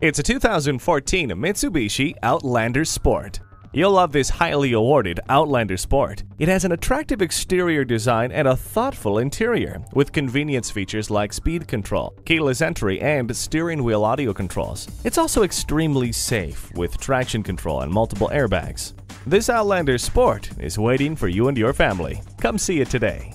It's a 2014 Mitsubishi Outlander Sport. You'll love this highly awarded Outlander Sport. It has an attractive exterior design and a thoughtful interior, with convenience features like speed control, keyless entry, and steering wheel audio controls. It's also extremely safe, with traction control and multiple airbags. This Outlander Sport is waiting for you and your family. Come see it today.